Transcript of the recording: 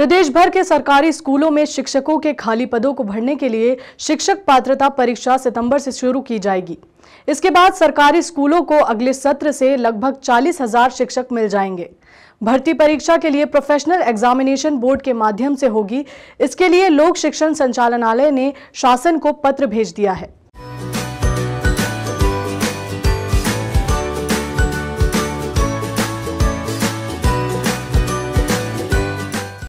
प्रदेश भर के सरकारी स्कूलों में शिक्षकों के खाली पदों को भरने के लिए शिक्षक पात्रता परीक्षा सितंबर से शुरू की जाएगी। इसके बाद सरकारी स्कूलों को अगले सत्र से लगभग चालीस हज़ार शिक्षक मिल जाएँगे। भर्ती परीक्षा के लिए प्रोफेशनल एग्जामिनेशन बोर्ड के माध्यम से होगी। इसके लिए लोक शिक्षण संचालनालय ने शासन को पत्र भेज दिया है।